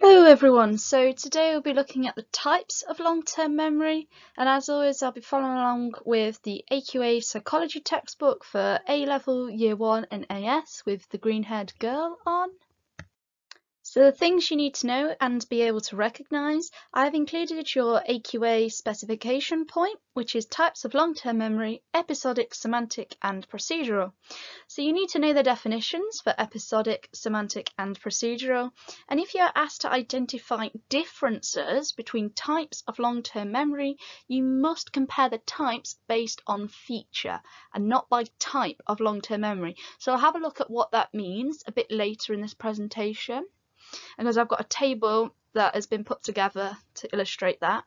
Hello everyone, so today we'll be looking at the types of long-term memory and as always I'll be following along with the AQA psychology textbook for A-level year 1 and AS with the green haired girl on. So the things you need to know and be able to recognise, I've included your AQA specification point, which is types of long-term memory, episodic, semantic and procedural. So you need to know the definitions for episodic, semantic and procedural. And if you're asked to identify differences between types of long-term memory, you must compare the types based on feature and not by type of long-term memory. So I'll have a look at what that means a bit later in this presentation because I've got a table that has been put together to illustrate that.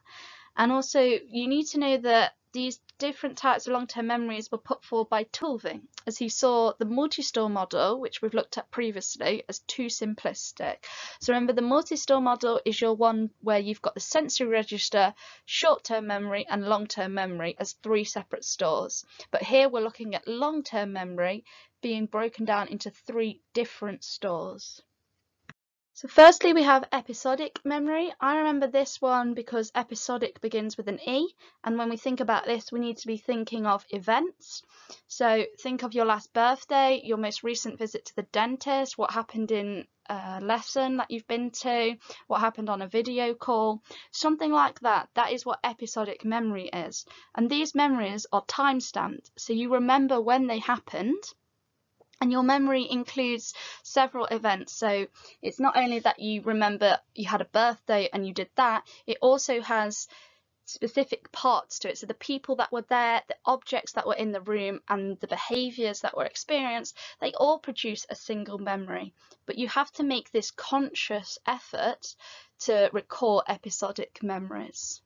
And also you need to know that these different types of long-term memories were put forward by Tulving, as he saw the multi-store model, which we've looked at previously, as too simplistic. So remember the multi-store model is your one where you've got the sensory register, short-term memory and long-term memory as three separate stores. But here we're looking at long-term memory being broken down into three different stores. So firstly we have episodic memory. I remember this one because episodic begins with an E and when we think about this we need to be thinking of events. So think of your last birthday, your most recent visit to the dentist, what happened in a lesson that you've been to, what happened on a video call, something like that. That is what episodic memory is. And these memories are time stamped so you remember when they happened and your memory includes several events. So it's not only that you remember you had a birthday and you did that it also has specific parts to it. So the people that were there the objects that were in the room and the behaviors that were experienced they all produce a single memory. But you have to make this conscious effort to recall episodic memories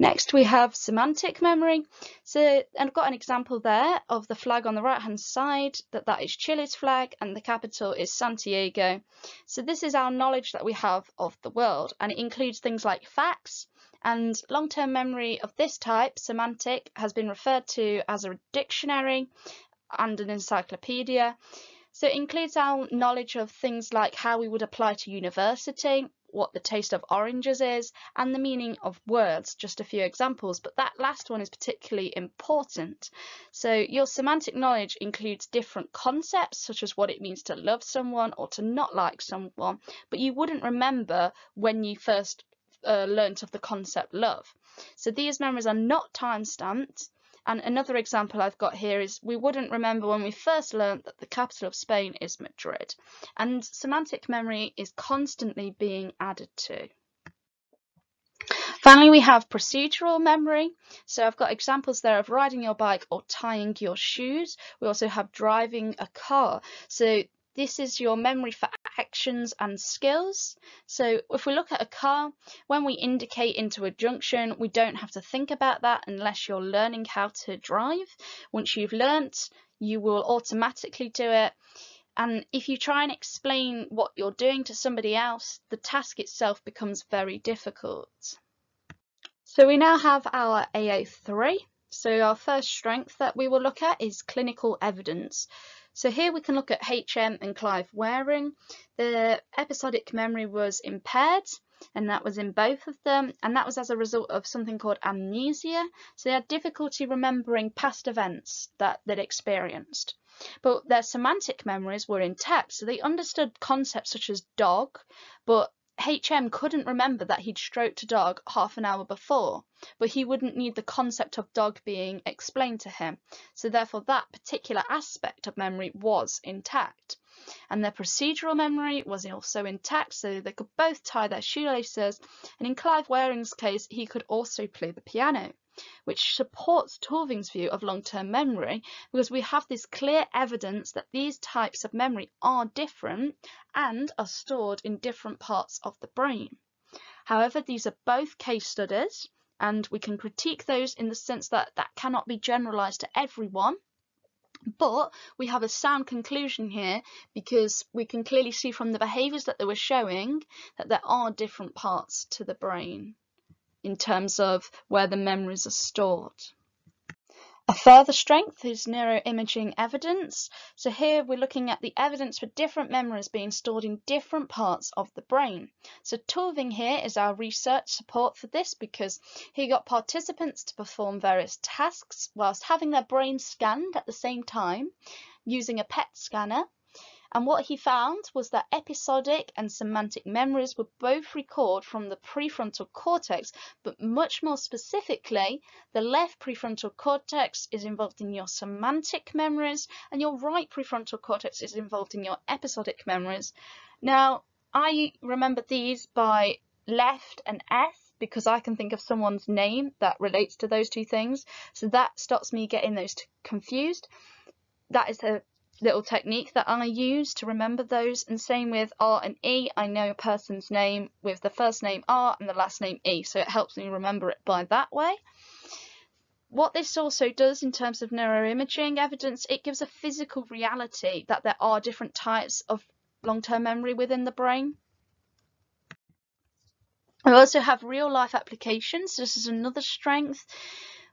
Next we have semantic memory. So I've got an example there of the flag on the right hand side that that is Chile's flag and the capital is Santiago. So this is our knowledge that we have of the world and it includes things like facts and long-term memory of this type, semantic, has been referred to as a dictionary and an encyclopedia. So it includes our knowledge of things like how we would apply to university, what the taste of oranges is, and the meaning of words, just a few examples, but that last one is particularly important. So your semantic knowledge includes different concepts, such as what it means to love someone or to not like someone, but you wouldn't remember when you first uh, learnt of the concept love. So these memories are not time stamped, and another example I've got here is we wouldn't remember when we first learned that the capital of Spain is Madrid. And semantic memory is constantly being added to. Finally, we have procedural memory. So I've got examples there of riding your bike or tying your shoes. We also have driving a car. So this is your memory for actions and skills. So if we look at a car, when we indicate into a junction, we don't have to think about that unless you're learning how to drive. Once you've learnt, you will automatically do it. And if you try and explain what you're doing to somebody else, the task itself becomes very difficult. So we now have our AO3. So our first strength that we will look at is clinical evidence. So here we can look at HM and Clive Wearing. The episodic memory was impaired and that was in both of them and that was as a result of something called amnesia so they had difficulty remembering past events that they'd experienced but their semantic memories were intact so they understood concepts such as dog but HM couldn't remember that he'd stroked a dog half an hour before, but he wouldn't need the concept of dog being explained to him, so therefore that particular aspect of memory was intact. And their procedural memory was also intact, so they could both tie their shoelaces, and in Clive Wearing's case, he could also play the piano which supports Tulving's view of long-term memory because we have this clear evidence that these types of memory are different and are stored in different parts of the brain. However, these are both case studies and we can critique those in the sense that that cannot be generalized to everyone. But we have a sound conclusion here because we can clearly see from the behaviors that they were showing that there are different parts to the brain in terms of where the memories are stored. A further strength is neuroimaging evidence. So here we're looking at the evidence for different memories being stored in different parts of the brain. So Tulving here is our research support for this because he got participants to perform various tasks whilst having their brain scanned at the same time using a PET scanner and what he found was that episodic and semantic memories would both record from the prefrontal cortex, but much more specifically, the left prefrontal cortex is involved in your semantic memories, and your right prefrontal cortex is involved in your episodic memories. Now, I remember these by left and S because I can think of someone's name that relates to those two things. So that stops me getting those confused. That is a little technique that I use to remember those. And same with R and E, I know a person's name with the first name R and the last name E, so it helps me remember it by that way. What this also does in terms of neuroimaging evidence, it gives a physical reality that there are different types of long-term memory within the brain. We also have real life applications. This is another strength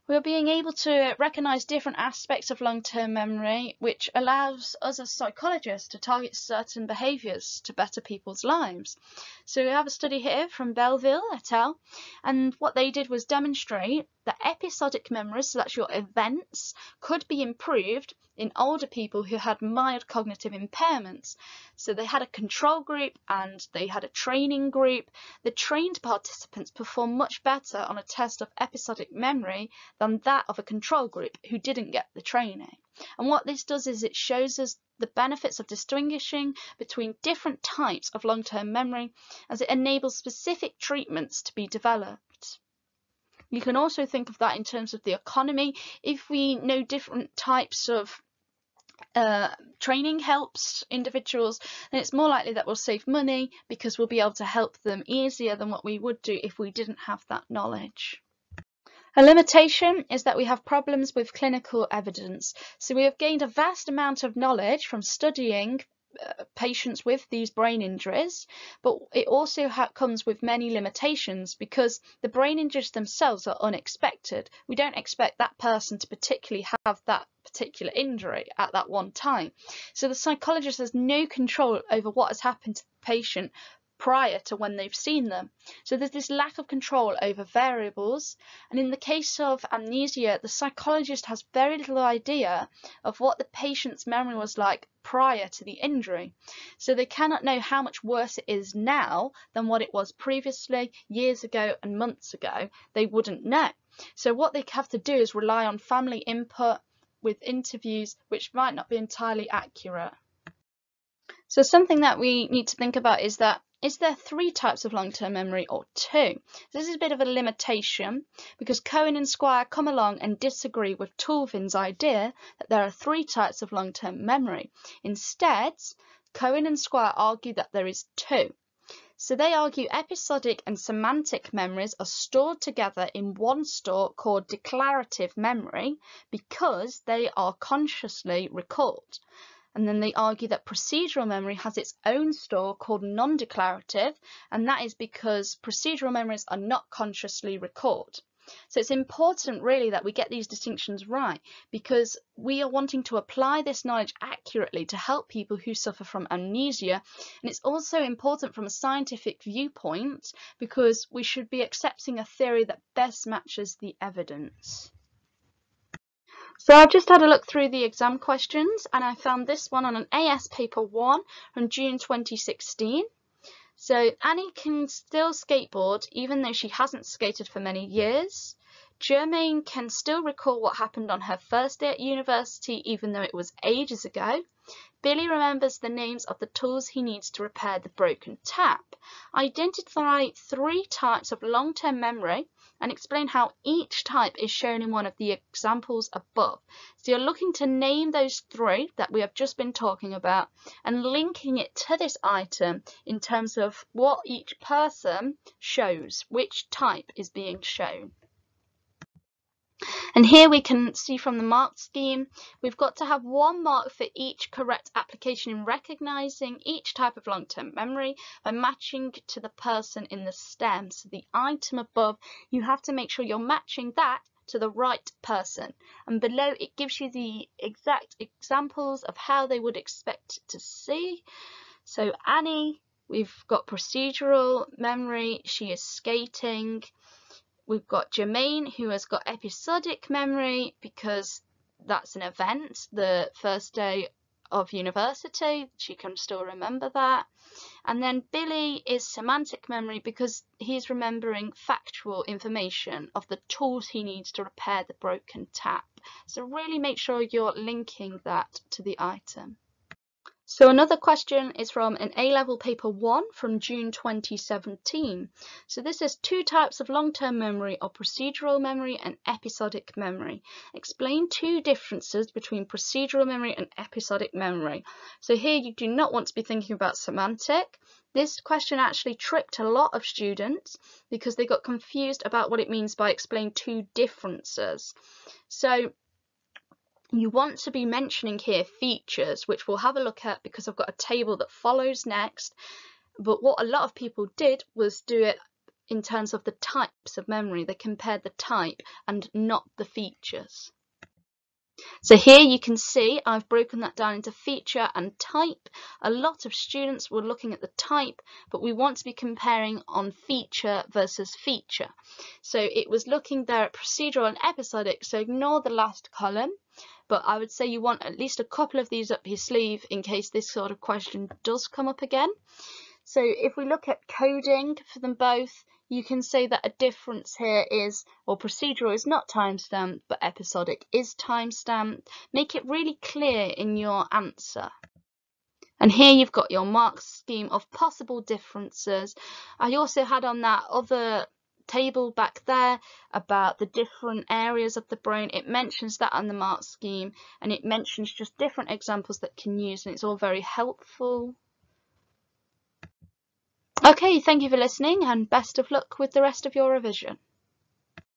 we're being able to recognize different aspects of long-term memory, which allows us as psychologists to target certain behaviors to better people's lives. So we have a study here from Belleville et al. And what they did was demonstrate that episodic memories, so that's your events, could be improved in older people who had mild cognitive impairments. So they had a control group and they had a training group. The trained participants performed much better on a test of episodic memory than that of a control group who didn't get the training. And what this does is it shows us the benefits of distinguishing between different types of long-term memory as it enables specific treatments to be developed. You can also think of that in terms of the economy. If we know different types of uh, training helps individuals, then it's more likely that we'll save money because we'll be able to help them easier than what we would do if we didn't have that knowledge. A limitation is that we have problems with clinical evidence. So we have gained a vast amount of knowledge from studying Uh, patients with these brain injuries, but it also comes with many limitations because the brain injuries themselves are unexpected. We don't expect that person to particularly have that particular injury at that one time. So the psychologist has no control over what has happened to the patient prior to when they've seen them. So there's this lack of control over variables. And in the case of amnesia, the psychologist has very little idea of what the patient's memory was like prior to the injury. So they cannot know how much worse it is now than what it was previously, years ago and months ago. They wouldn't know. So what they have to do is rely on family input with interviews which might not be entirely accurate. So something that we need to think about is that is there three types of long-term memory or two? This is a bit of a limitation because Cohen and Squire come along and disagree with Tulving's idea that there are three types of long-term memory. Instead, Cohen and Squire argue that there is two. So they argue episodic and semantic memories are stored together in one store called declarative memory because they are consciously recalled. And then they argue that procedural memory has its own store called non-declarative, and that is because procedural memories are not consciously recalled. So it's important really that we get these distinctions right because we are wanting to apply this knowledge accurately to help people who suffer from amnesia. And it's also important from a scientific viewpoint because we should be accepting a theory that best matches the evidence. So I've just had a look through the exam questions and I found this one on an AS paper 1 from June 2016. So Annie can still skateboard even though she hasn't skated for many years. Germaine can still recall what happened on her first day at university even though it was ages ago. Billy remembers the names of the tools he needs to repair the broken tap. Identify three types of long-term memory and explain how each type is shown in one of the examples above. So you're looking to name those three that we have just been talking about and linking it to this item in terms of what each person shows, which type is being shown. And here we can see from the mark scheme, we've got to have one mark for each correct application in recognizing each type of long-term memory by matching to the person in the stem. So the item above, you have to make sure you're matching that to the right person. And below it gives you the exact examples of how they would expect to see. So Annie, we've got procedural memory, she is skating. We've got Jermaine who has got episodic memory because that's an event, the first day of university. She can still remember that. And then Billy is semantic memory because he's remembering factual information of the tools he needs to repair the broken tap. So really make sure you're linking that to the item. So another question is from an A-level paper 1 from June 2017. So this is two types of long-term memory or procedural memory and episodic memory. Explain two differences between procedural memory and episodic memory. So here you do not want to be thinking about semantic. This question actually tricked a lot of students because they got confused about what it means by explain two differences. So you want to be mentioning here features, which we'll have a look at because I've got a table that follows next. But what a lot of people did was do it in terms of the types of memory. They compared the type and not the features. So here you can see I've broken that down into feature and type. A lot of students were looking at the type, but we want to be comparing on feature versus feature. So it was looking there at procedural and episodic, so ignore the last column but I would say you want at least a couple of these up your sleeve in case this sort of question does come up again. So if we look at coding for them both, you can say that a difference here is, or procedural is not timestamped, but episodic is timestamped. Make it really clear in your answer. And here you've got your mark scheme of possible differences. I also had on that other table back there about the different areas of the brain. It mentions that on the mark scheme and it mentions just different examples that can use and it's all very helpful. Okay, thank you for listening and best of luck with the rest of your revision.